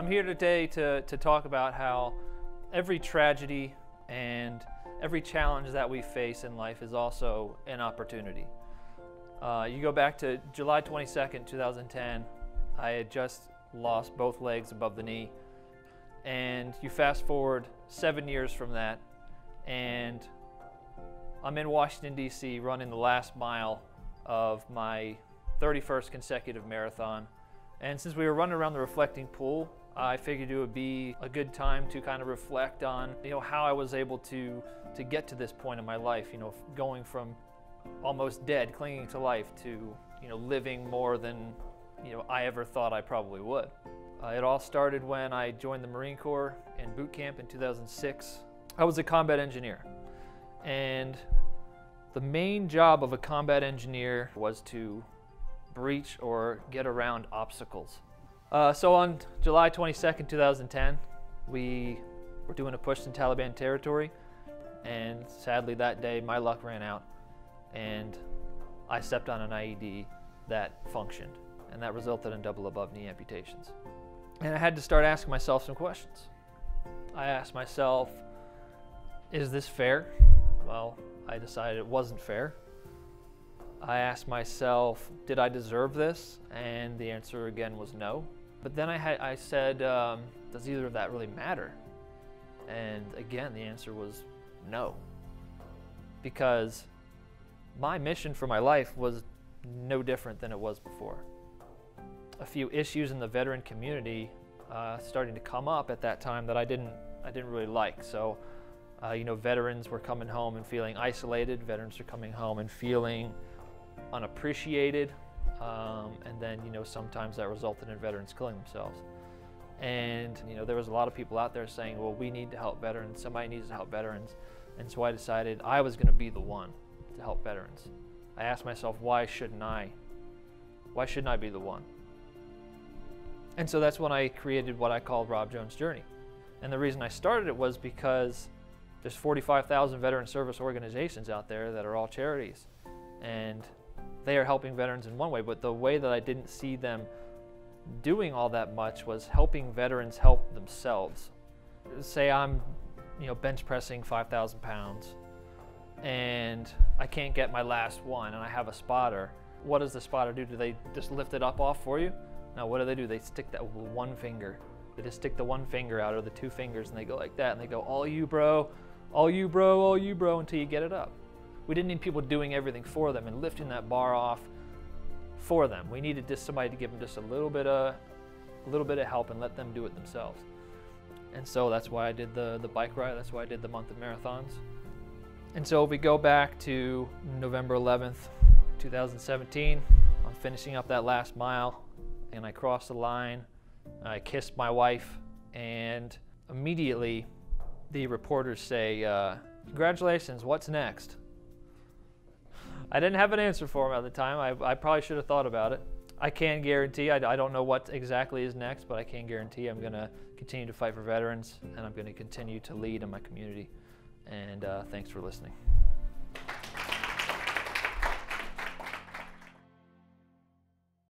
I'm here today to, to talk about how every tragedy and every challenge that we face in life is also an opportunity. Uh, you go back to July 22nd, 2010, I had just lost both legs above the knee. And you fast forward seven years from that, and I'm in Washington, D.C., running the last mile of my 31st consecutive marathon. And since we were running around the reflecting pool, I figured it would be a good time to kind of reflect on, you know, how I was able to to get to this point in my life, you know, going from almost dead, clinging to life to, you know, living more than, you know, I ever thought I probably would. Uh, it all started when I joined the Marine Corps in boot camp in 2006. I was a combat engineer. And the main job of a combat engineer was to breach or get around obstacles. Uh, so on July 22nd, 2010, we were doing a push in Taliban territory, and sadly that day my luck ran out, and I stepped on an IED that functioned, and that resulted in double above knee amputations. And I had to start asking myself some questions. I asked myself, is this fair? Well, I decided it wasn't fair. I asked myself, did I deserve this? And the answer again was no. But then I, had, I said, um, does either of that really matter? And again, the answer was no. Because my mission for my life was no different than it was before. A few issues in the veteran community uh, starting to come up at that time that I didn't, I didn't really like. So, uh, you know, veterans were coming home and feeling isolated. Veterans are coming home and feeling unappreciated. Um, and then, you know, sometimes that resulted in veterans killing themselves. And, you know, there was a lot of people out there saying, well, we need to help veterans. Somebody needs to help veterans. And so I decided I was going to be the one to help veterans. I asked myself, why shouldn't I? Why shouldn't I be the one? And so that's when I created what I called Rob Jones Journey. And the reason I started it was because there's 45,000 veteran service organizations out there that are all charities. And they are helping veterans in one way, but the way that I didn't see them doing all that much was helping veterans help themselves. Say I'm, you know, bench pressing 5,000 pounds and I can't get my last one and I have a spotter. What does the spotter do? Do they just lift it up off for you? No, what do they do? They stick that one finger. They just stick the one finger out or the two fingers and they go like that and they go, all you bro, all you bro, all you bro until you get it up. We didn't need people doing everything for them and lifting that bar off for them. We needed just somebody to give them just a little bit of a little bit of help and let them do it themselves. And so that's why I did the, the bike ride. That's why I did the month of marathons. And so if we go back to November 11th, 2017, I'm finishing up that last mile and I cross the line. I kiss my wife and immediately the reporters say, uh, congratulations, what's next? I didn't have an answer for him at the time. I, I probably should have thought about it. I can guarantee, I, I, don't know what exactly is next, but I can guarantee I'm going to continue to fight for veterans and I'm going to continue to lead in my community. And uh, thanks for listening.